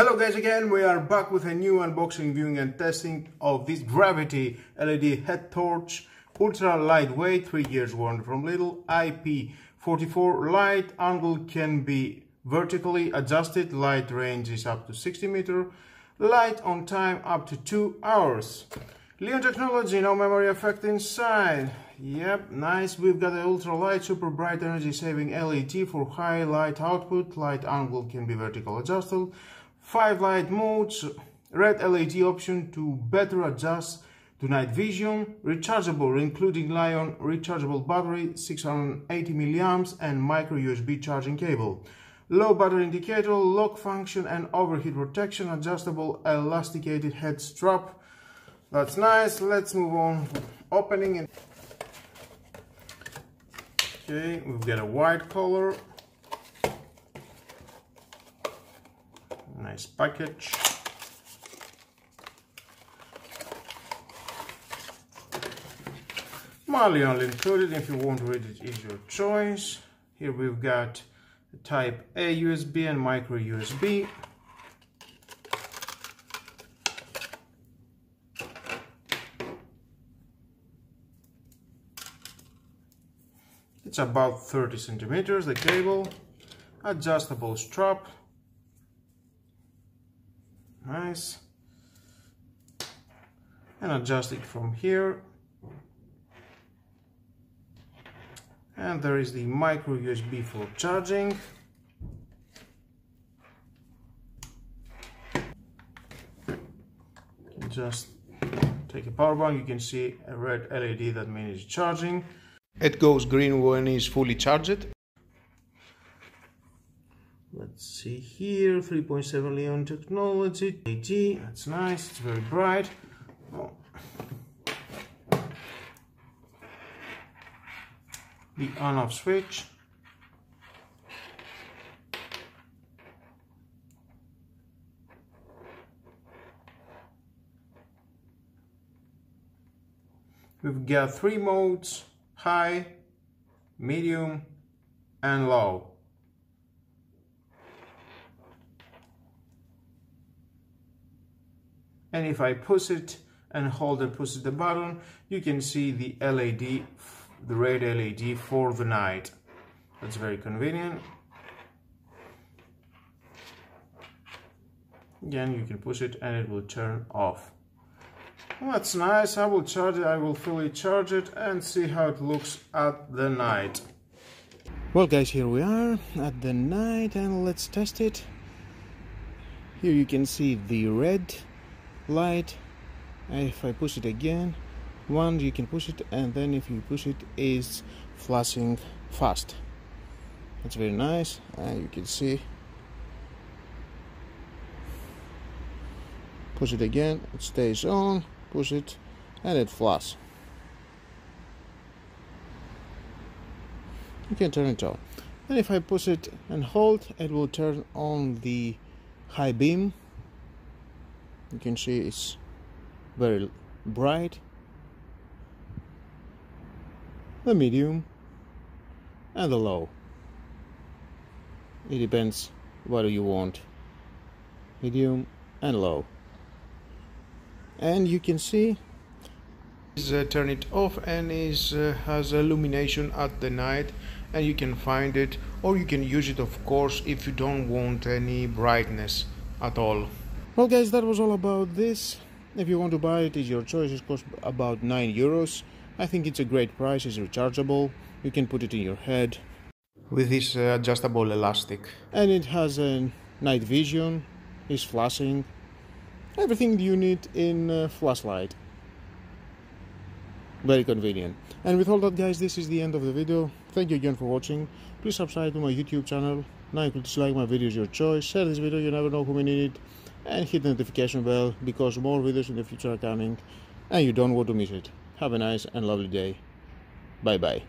Hello guys again, we are back with a new unboxing, viewing and testing of this Crivit LED head torch. Ultra lightweight, 3 years warranty from Lidl, IP44 light angle can be vertically adjusted, light range is up to 60 meter, light on time up to 2 hours. Li-ion technology, no memory effect inside. Yep, nice. We've got the ultra light, super bright energy saving LED for high light output. Light angle can be vertical adjusted. Five light modes, red LED option to better adjust to night vision, rechargeable including Li-ion rechargeable battery, 680 milliamps and micro USB charging cable. Low battery indicator, lock function and overheat protection, adjustable elasticated head strap. That's nice. Let's move on. Opening it. Okay, we've got a white color. Nice package. Manual included. If you want to read it, is your choice. Here we've got Type A USB and micro USB. It's about 30 centimeters, the cable, adjustable strap, nice, and adjust it from here. And there is the micro USB for charging. Just take a power bank, you can see a red LED that means it's charging. It goes green when it's fully charged. Let's see here, 3.7 Li-ion technology, AG, that's nice, it's very bright. Oh. The on-off switch. We've got three modes high, medium, and low. And if I push it and hold and push the button, you can see the LED, the red LED for the night. That's very convenient. Again, you can push it and it will turn off. Well, that's nice. I will charge it. I will fully charge it and see how it looks at the night. Well guys, here we are at the night and let's test it. Here you can see the red light. If I push it again, one you can push it and then if you push it it is flashing fast. That's very nice and you can see push it again it stays on push it and it flashes you can turn it on and if I push it and hold it will turn on the high beam you can see it's very bright the medium and the low. It depends what you want medium and low. And you can see is uh, turn it off and is uh, has illumination at the night and you can find it or you can use it of course if you don't want any brightness at all well guys that was all about this. If you want to buy it, it is your choice. It costs about 9 euros. I think it's a great price. It's rechargeable. You can put it in your head. With this uh, adjustable elastic. And it has a night vision. Is flashing. Everything you need in a flashlight. Very convenient. And with all that guys this is the end of the video. Thank you again for watching. Please subscribe to my youtube channel. Now you could dislike my videos your choice. Share this video. You never know who may need it and hit the notification bell because more videos in the future are coming and you don't want to miss it. Have a nice and lovely day. Bye bye